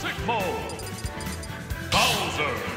Classic Mode. Bowser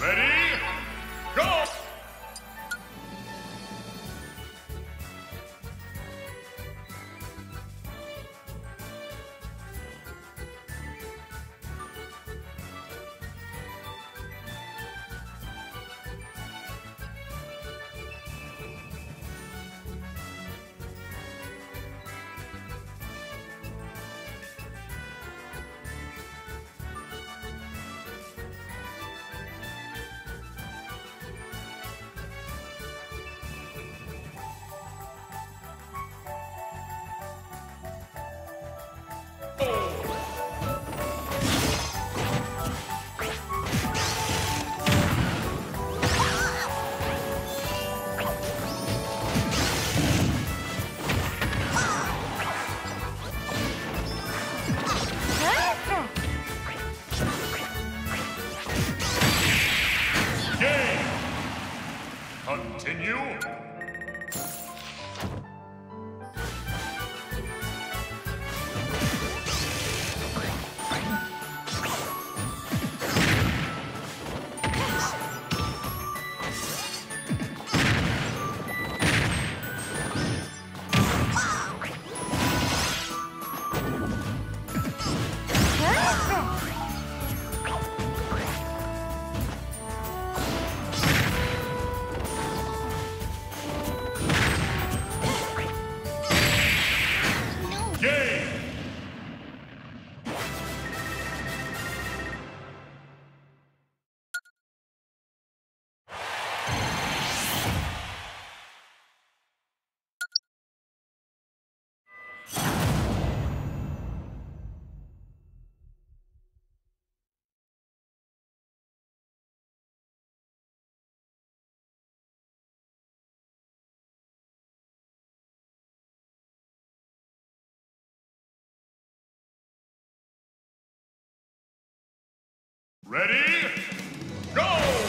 Ready? Ready? Go!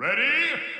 Ready?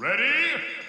Ready?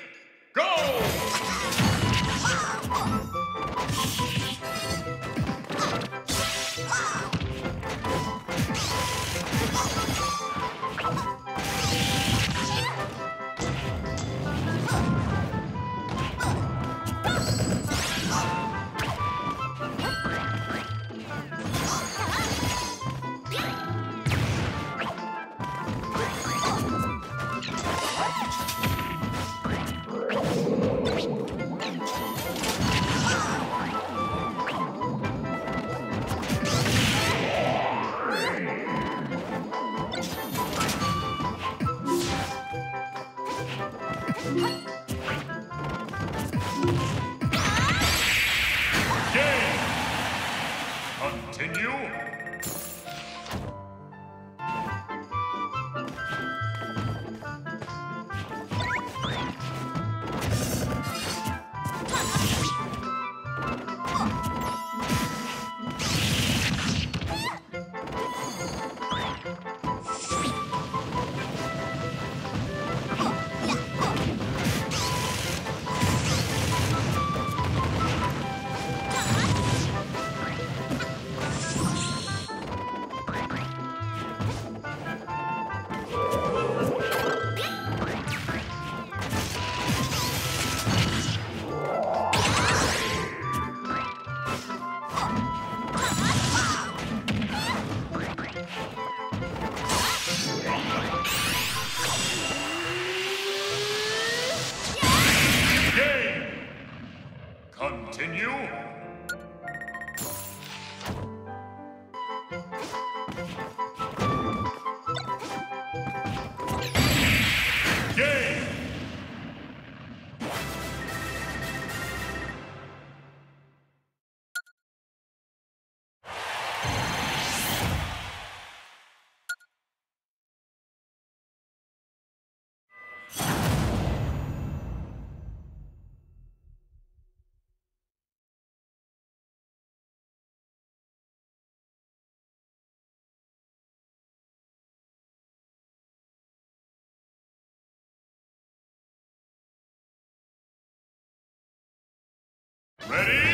Ready?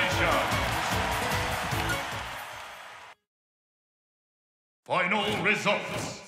Action! Final results.